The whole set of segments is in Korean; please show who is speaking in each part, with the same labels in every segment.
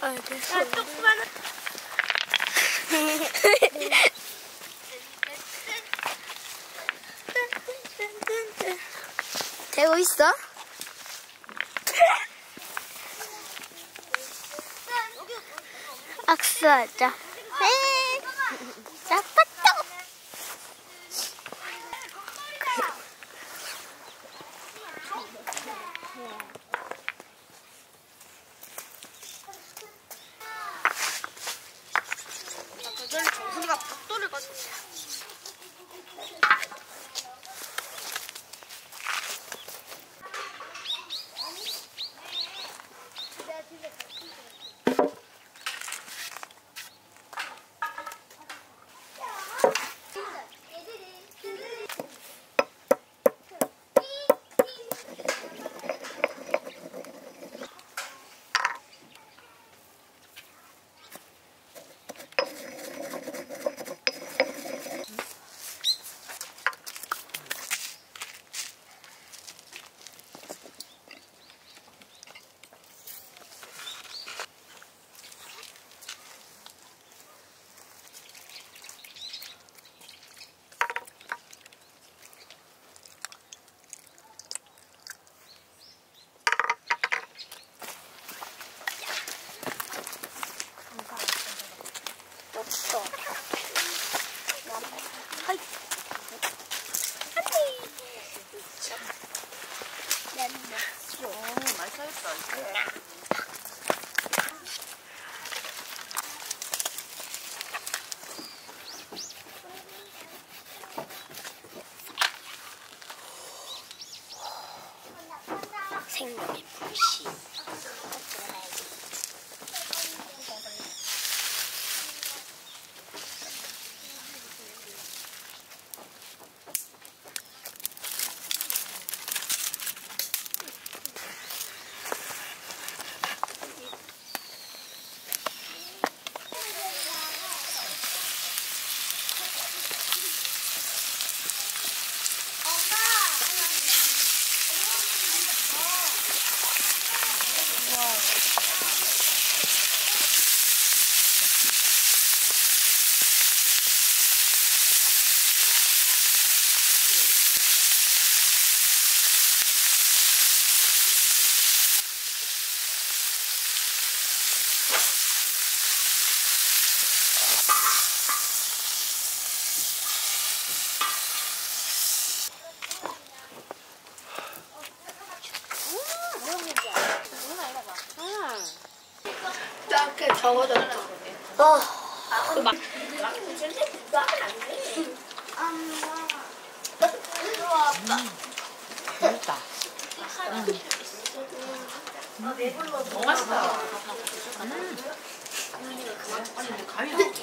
Speaker 1: 아,
Speaker 2: 됐어.
Speaker 1: 야, 조그마한
Speaker 2: 되고 있어? 악수하자.
Speaker 1: 我
Speaker 2: 给你补习 씨.
Speaker 1: 이렇게 적어졌다.
Speaker 2: 어.
Speaker 3: 맛있다.
Speaker 1: 너무 맛있다.
Speaker 4: 네가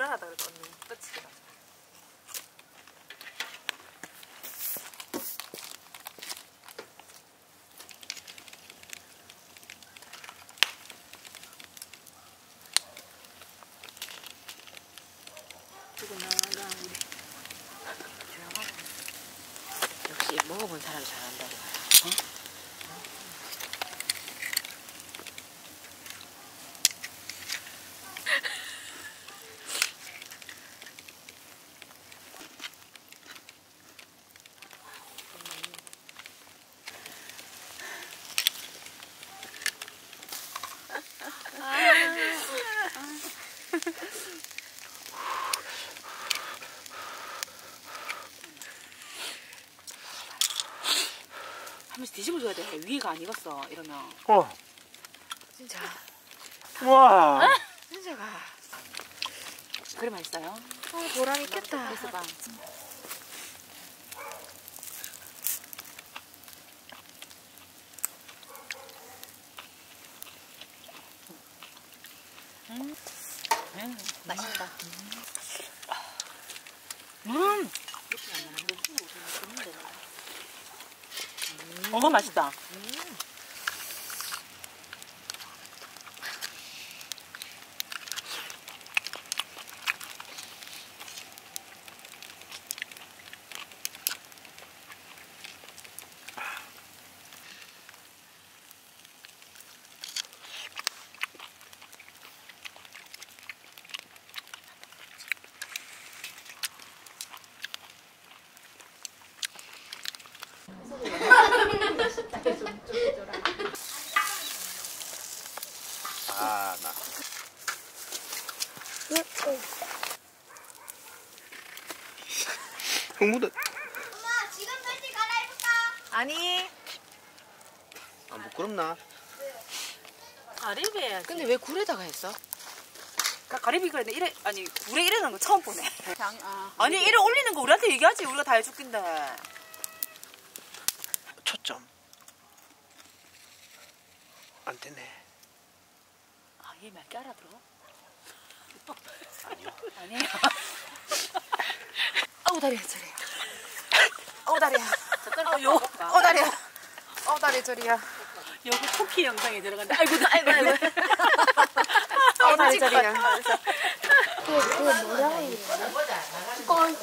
Speaker 1: 불안하다 그랬 언니. 끝이다.
Speaker 3: 지금 나가 우리. 역시 먹어본 사람이 잘한다. 어? 한 번씩 뒤집어줘야 돼. 위에가 안 익었어. 이러면.
Speaker 5: 어,
Speaker 3: 진짜.
Speaker 5: 와.
Speaker 3: 진짜 가. 그래 맛있어요?
Speaker 2: 어, 보람 있겠다.
Speaker 3: 그래서 봐.
Speaker 2: 맛있다.
Speaker 3: 음. 어 맛있다.
Speaker 5: 아, 형 묻어.
Speaker 2: 엄마, 지금 팬티 갈아입을까?
Speaker 1: 아니.
Speaker 5: 아, 부끄럽나?
Speaker 1: 가리비 해야지.
Speaker 3: 근데 왜 굴에다가 했어?
Speaker 1: 가리비 그래 이래 아니 물에 이러는 거 처음 보네.
Speaker 3: 장, 아.
Speaker 1: 아니 이래 올리는 거 우리한테 얘기하지 우리가 다 해줄 긴데.
Speaker 5: 초점. 안 되네.
Speaker 3: 아얘 몇개 알아들어?
Speaker 5: 아니요.
Speaker 3: 아니에요. 아우 다리야 저리야. 아우 다리야.
Speaker 1: 어, 요.
Speaker 3: 아우 다리야. 아우 다리 저리야.
Speaker 4: 여기 쿠키 영상에 들어간다. 아이고 아이고 아이고.
Speaker 3: 아우 다리 저리야.
Speaker 2: 그거 돼? 꽁.